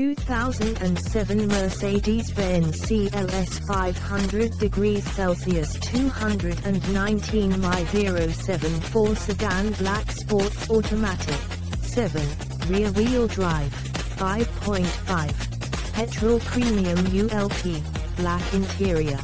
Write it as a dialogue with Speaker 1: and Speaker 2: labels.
Speaker 1: 2007 Mercedes-Benz CLS 500 degrees Celsius 219 my 074 sedan black sports automatic. 7. Rear wheel drive. 5.5. Petrol premium ULP. Black interior.